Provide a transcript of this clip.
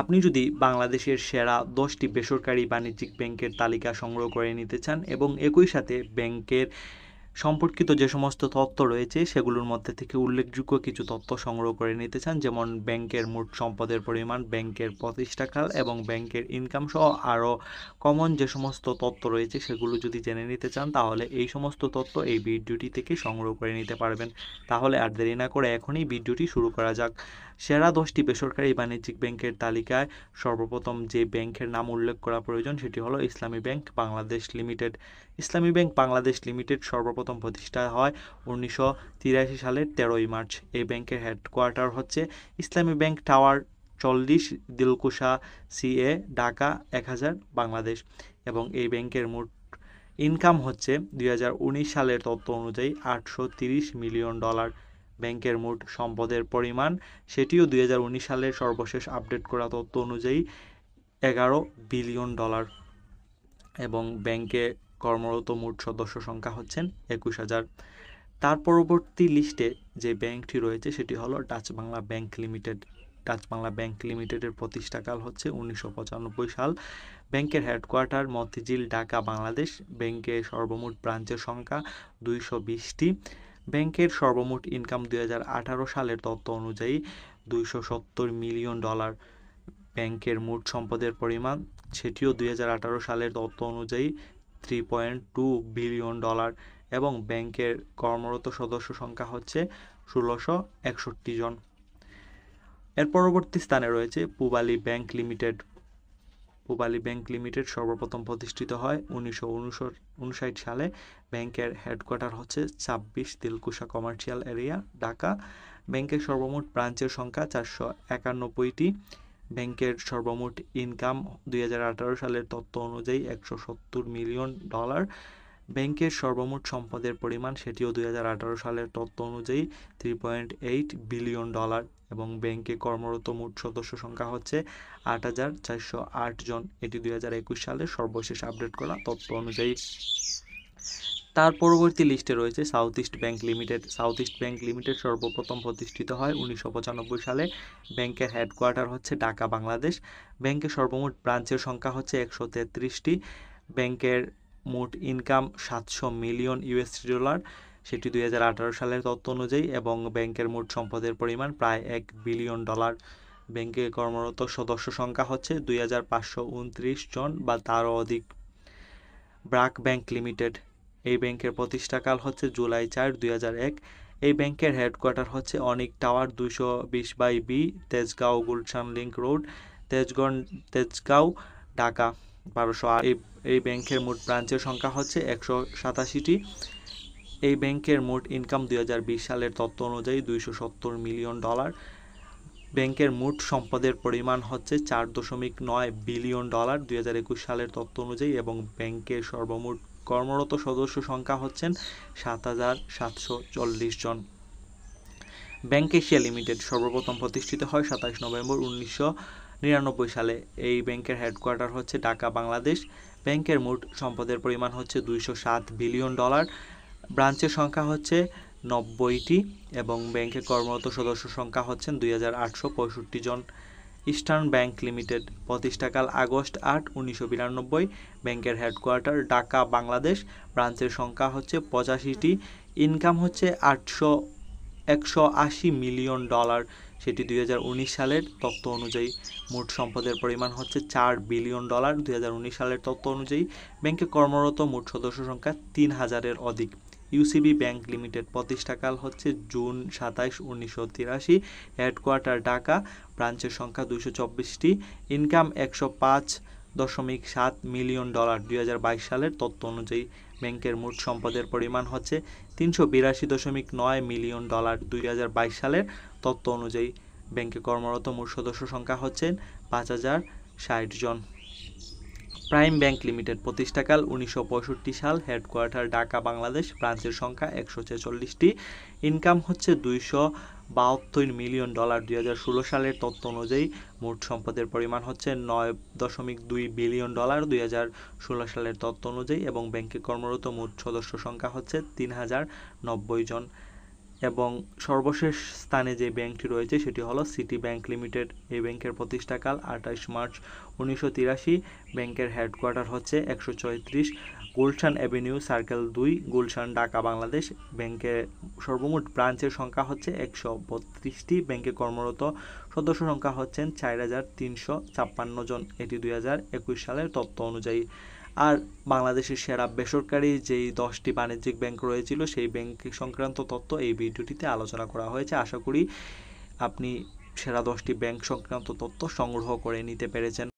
আপনি যদি বাংলাদেশের সেরা দশটি বেসরকারি বাণিজ্যিক ব্যাংকের তালিকা সংগ্রহ করে নিতে চান এবং একই সাথে ব্যাংকের সম্পর্কিত যে সমস্ত তথ্য রয়েছে সেগুলোর মধ্যে থেকে উল্লেখযোগ্য কিছু তথ্য সংগ্রহ করে নিতে চান, যেমন ব্যাংকের মোট সম্পদের পরিমাণ, ব্যাংকের প্রতিষ্ঠাকাল এবং ব্যাংকের ইনকাম সহ আরও কমন যে সমস্ত তথ্য রয়েছে সেগুলো যদি জেনে নিতে চান, তাহলে এই সমস্ত তথ্য এই ভিডিওটি থেকে সংগ্রহ করে নিতে পারবেন। তাহলে আর দেরি না করে এখনই ভিডিওটি শুরু করা যাক। সেরা দশটি বেসরকারি বাণিজ্যিক ব্যাংকের তালিকায় সর্বপ্রথম যে ব্যাংকের নাম উল্লেখ করা প্রয়োজন সেটি হলো Islami bank Bangladesh limited. Islami bank Bangladesh limited সর্বপ্রথম প্রতিষ্ঠা হয় উনিশশো তিরাশি সালের তেরোই মার্চ। এই ব্যাংকের হেডকোয়ার্টার হচ্ছে ইসলামী ব্যাংক টাওয়ার চল্লিশ, দিলকুশা, সিএ, ঢাকা এক হাজার, বাংলাদেশ। এবং এই ব্যাংকের মোট ইনকাম হচ্ছে দু হাজার উনিশ সালের তথ্য অনুযায়ী আটশো মিলিয়ন ডলার। ব্যাংকের মোট সম্পদের পরিমাণ, সেটিও দুই হাজার উনিশ সালের সর্বশেষ আপডেট করা তথ্য অনুযায়ী এগারো বিলিয়ন ডলার। এবং ব্যাংকে কর্মরত মোট সদস্য সংখ্যা হচ্ছেন একুশ হাজার। তার পরবর্তী লিস্টে যে ব্যাংকটি রয়েছে, সেটি হলো Dutch Bangla bank limited. Dutch Bangla bank লিমিটেডের প্রতিষ্ঠাকাল হচ্ছে উনিশশো পঁচানব্বই সাল। ব্যাংকের হেডকোয়ার্টার মতিঝিল, ঢাকা, বাংলাদেশ। ব্যাংকে সর্বমোট ব্রাঞ্চের সংখ্যা দুইশো বিশটি। ব্যাংকের সর্বমোট ইনকাম দুই হাজার আঠারো সালের তথ্য অনুযায়ী দুইশো সত্তর মিলিয়ন ডলার ব্যাংকের মোট সম্পদের পরিমাণ, সেটিও দুই হাজার আঠারো সালের তথ্য অনুযায়ী three point two billion dollar এবং ব্যাংকের কর্মরত সদস্য সংখ্যা হচ্ছে ষোলোশো একষট্টি জন। এর পরবর্তী স্থানে রয়েছে Pubali bank limited. Pubali bank limited সর্বপ্রথম প্রতিষ্ঠিত হয় উনিশশো উনষাট সালে। ব্যাংকের হেডকোয়ার্টার হচ্ছে ছাব্বিশ দিলকুশা কমার্শিয়াল এরিয়া, ঢাকা। ব্যাংকের সর্বমোট ব্রাঞ্চের সংখ্যা চারশো একানব্বইটি। ব্যাংকের সর্বমোট ইনকাম দুই হাজার আঠারো সালের তথ্য অনুযায়ী একশো সত্তর মিলিয়ন ডলার। ব্যাংকের সর্বমোট সম্পদের পরিমাণ সেটিও দুই হাজার আঠারো সালের তথ্য অনুযায়ী three point eight billion dollar এবং ব্যাংকে কর্মরত মোট সদস্য সংখ্যা হচ্ছে আট হাজার চারশো আট জন। এটি দুই সালের সর্বশেষ আপডেট করা তথ্য অনুযায়ী। তার পরবর্তী লিস্টে রয়েছে south east bank limited south east bank limited সর্বপ্রথম প্রতিষ্ঠিত হয় উনিশশো পঁচানব্বই সালে। ব্যাংকের হেডকোয়ার্টার হচ্ছে ঢাকা, বাংলাদেশ। ব্যাংকের সর্বমোট ব্রাঞ্চের সংখ্যা হচ্ছে একশো তেত্রিশটি। ব্যাংকের মোট ইনকাম সাতশো মিলিয়ন ইউএসডি ডলার। সেটি দুই হাজার আঠারো সালের তথ্য অনুযায়ী এবং ব্যাংকের মোট সম্পদের পরিমাণ প্রায় এক বিলিয়ন ডলার। ব্যাংকে কর্মরত সদস্য সংখ্যা হচ্ছে দুই হাজার পাঁচশো উনত্রিশ জন বা তারও অধিক। ব্রাক ব্যাংক লিমিটেড, এই ব্যাংকের প্রতিষ্ঠাকাল হচ্ছে জুলাই চার দুই এই ব্যাংকের হেডকোয়ার্টার হচ্ছে অনিক টাওয়ার দুশো বিশ by B, Tejgaon Gulshan link road Tejganj Tejgaon, Dhaka. বারোশো এই এই ব্যাংকের মোট ব্রাঞ্চের সংখ্যা হচ্ছে একশো সাতাশিটি। এই ব্যাংকের মোট ইনকাম দুই সালের তথ্য অনুযায়ী দুইশো সত্তর মিলিয়ন ডলার। ব্যাংকের মোট সম্পদের পরিমাণ হচ্ছে চার দশমিক নয় বিলিয়ন ডলার দুই হাজার একুশ সালের তথ্য অনুযায়ী এবং ব্যাংকের সর্বমোট কর্মরত সদস্য সংখ্যা হচ্ছেন সাত হাজার সাতশো চল্লিশ জন। ব্যাংক এশিয়া লিমিটেড সর্বপ্রথম প্রতিষ্ঠিত হয় সাতাশ নভেম্বর উনিশশো নিরানব্বই সালে এই ব্যাংকের হেডকোয়ার্টার হচ্ছে ঢাকা, বাংলাদেশ। ব্যাংকের মোট সম্পদের পরিমাণ হচ্ছে দুইশো সাত বিলিয়ন ডলার। ব্রাঞ্চের সংখ্যা হচ্ছে নব্বইটি এবং ব্যাংকে কর্মরত সদস্য সংখ্যা হচ্ছেন দুই হাজার আটশো পঁয়ষট্টি জন। ইস্টার্ন ব্যাংক লিমিটেড প্রতিষ্ঠাকাল আগস্ট আট, উনিশশো বিরানব্বই। ব্যাংকের হেডকোয়ার্টার ঢাকা, বাংলাদেশ। ব্রাঞ্চের সংখ্যা হচ্ছে পঁচাশিটি। ইনকাম হচ্ছে আটশো একশো আশি মিলিয়ন ডলার। সেটি দুই হাজার উনিশ সালের তত্ত্ব অনুযায়ী মোট সম্পদের পরিমাণ হচ্ছে চার বিলিয়ন ডলার। দুই হাজার উনিশ সালের তথ্য অনুযায়ী ব্যাংকে কর্মরত মোট সদস্য সংখ্যা তিন হাজারের অধিক। ইউসিবি ব্যাংক লিমিটেড প্রতিষ্ঠাকাল হচ্ছে জুন সাতাইশ, উনিশশো তিরাশি। হেডকোয়ার্টার ঢাকা ব্রাঞ্চের সংখ্যা দুশো চব্বিশটি। ইনকাম একশো পাঁচ দশমিক সাত মিলিয়ন ডলার দুই হাজার বাইশ সালের তথ্য অনুযায়ী ব্যাংকের মোট সম্পদের পরিমাণ হচ্ছে তিনশো বিরাশি দশমিক নয় মিলিয়ন ডলার দুই হাজার বাইশ সালের তথ্য অনুযায়ী। ব্যাংকে কর্মরত মোট সদস্য সংখ্যা হচ্ছেন পাঁচ হাজার ষাট জন। প্রাইম ব্যাংক লিমিটেড প্রতিষ্ঠাকাল উনিশশো পঁয়ষট্টি সাল হেডকোয়ার্টার ঢাকা, বাংলাদেশ ব্রাঞ্চের সংখ্যা একশো ছেচল্লিশটি। ইনকাম হচ্ছে দুইশো বাহাত্তর মিলিয়ন ডলার দুই হাজার ষোলো সালের তথ্য অনুযায়ী মোট সম্পদের পরিমাণ হচ্ছে নয় দশমিক দুই বিলিয়ন ডলার দুই হাজার ষোলো সালের তথ্য অনুযায়ী এবং ব্যাংকে কর্মরত মোট সদস্য সংখ্যা হচ্ছে তিন হাজার নব্বই জন। এবং সর্বশেষ স্থানে যে ব্যাংকটি রয়েছে সেটি হলো সিটি ব্যাংক লিমিটেড এই ব্যাংকের প্রতিষ্ঠাকাল আঠাশ মার্চ উনিশশো তিরাশি। ব্যাংকের হেডকোয়ার্টার হচ্ছে একশো চৌত্রিশ গুলশান অ্যাভিনিউ, সার্কেল দুই, গুলশান, ঢাকা, বাংলাদেশ ব্যাংকের সর্বমোট ব্রাঞ্চের সংখ্যা হচ্ছে একশো বত্রিশটি। ব্যাংকে কর্মরত সদস্য সংখ্যা হচ্ছেন চার হাজার তিনশো ছাপ্পান্ন জন। এটি দুই হাজার একুশ সালের তথ্য অনুযায়ী। আর বাংলাদেশের সেরা বেসরকারি যেই দশটি বাণিজ্যিক ব্যাংক রয়েছিল, সেই ব্যাংক সংক্রান্ত তথ্য এই ভিডিওটিতে আলোচনা করা হয়েছে। আশা করি আপনি সেরা দশটি ব্যাংক সংক্রান্ত তথ্য সংগ্রহ করে নিতে পেরেছেন।